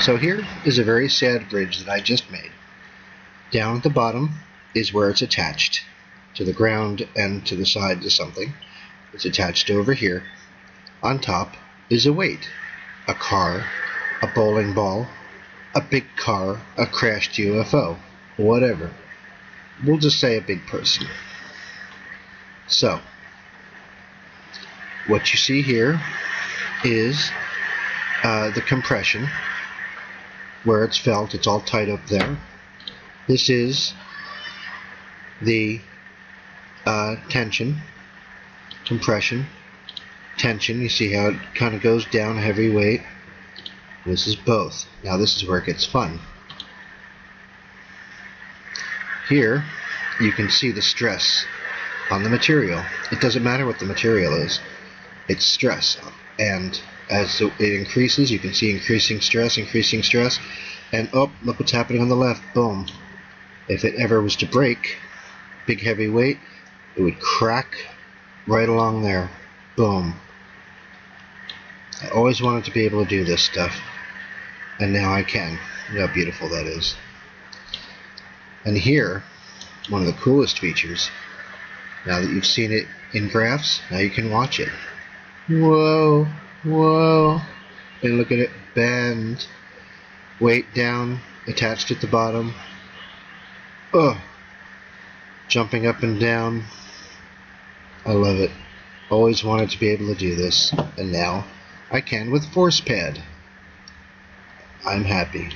So here is a very sad bridge that I just made. Down at the bottom is where it's attached to the ground and to the sides of something. It's attached over here. On top is a weight. A car, a bowling ball, a big car, a crashed UFO, whatever. We'll just say a big person. So, what you see here is uh, the compression where it's felt. It's all tied up there. This is the uh, tension, compression, tension. You see how it kind of goes down heavy weight. This is both. Now this is where it gets fun. Here you can see the stress on the material. It doesn't matter what the material is. It's stress. And as it increases, you can see increasing stress, increasing stress. And oh, look what's happening on the left. Boom. If it ever was to break, big heavy weight, it would crack right along there. Boom. I always wanted to be able to do this stuff. And now I can. Look how beautiful that is. And here, one of the coolest features, now that you've seen it in graphs, now you can watch it. Whoa, whoa. And look at it bend. Weight down, attached at the bottom. Oh, jumping up and down. I love it. Always wanted to be able to do this, and now I can with ForcePAD. I'm happy.